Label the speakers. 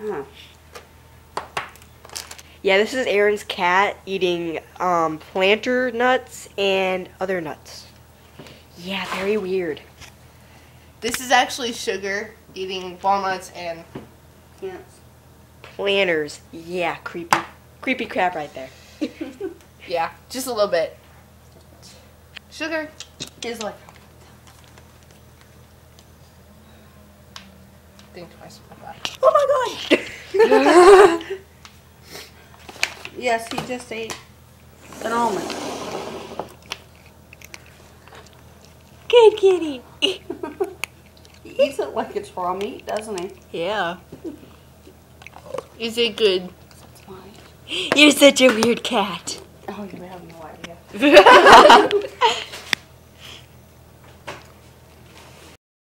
Speaker 1: Huh.
Speaker 2: Yeah, this is Aaron's cat eating um, planter nuts and other nuts. Yeah, very weird.
Speaker 3: This is actually Suger eating walnuts and
Speaker 1: Yes.
Speaker 2: Planters. Yeah, creepy. Creepy crap right there.
Speaker 3: yeah, just a little bit. Suger.
Speaker 1: is like,
Speaker 3: Think twice about that.
Speaker 2: Oh my god!
Speaker 1: yes, he just ate an almond.
Speaker 2: Good kitty.
Speaker 1: He eats it like it's raw meat, doesn't he?
Speaker 2: Yeah.
Speaker 3: Is it good?
Speaker 2: You're such a weird cat.
Speaker 1: Oh, you have no idea.